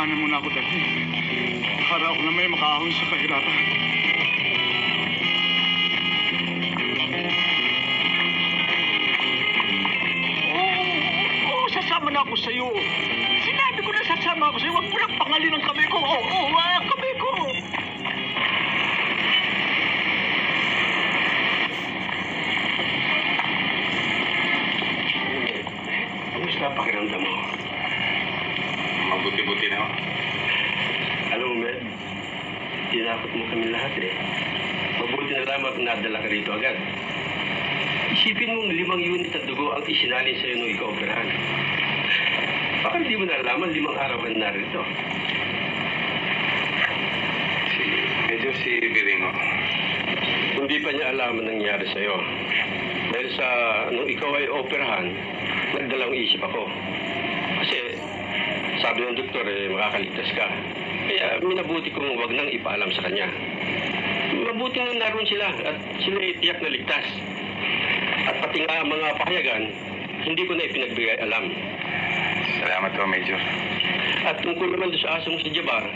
Tulungan mo na ako dati. Para ako na may makahon sa kahirapan. Oo, oh, sasama na ako sa'yo. Sinabi ko na sasama ako sa'yo. Huwag mo lang pangalin ang kami ko. Oo, oh, oh, ah, kami ko. Kamusta pakiramdam mo? Mabuti-buti na. Alam mo, Med, tinakot mo kami lahat eh. Mabuti na lamang nadala ka rito agad. Isipin mong limang unit at dugo ang isinalin sa'yo nung ikaw operahan. Baka hindi mo nalaman limang araw ka na narito. Si, medyo si Biringo. Hindi pa niya alam ang nangyari sa'yo. Dahil sa nung ikaw ay operahan, nagdalawang isip ako. Sabi ng doktor eh, makakaligtas ka. Kaya minabuti kong wag nang ipaalam sa kanya. Mabuti na naroon sila at sila ay tiyak na ligtas. At pati nga ang mga pahayagan, hindi ko na ipinagbigay alam. Salamat po, Major. At tungkol naman doon sa aso mo si Jabar,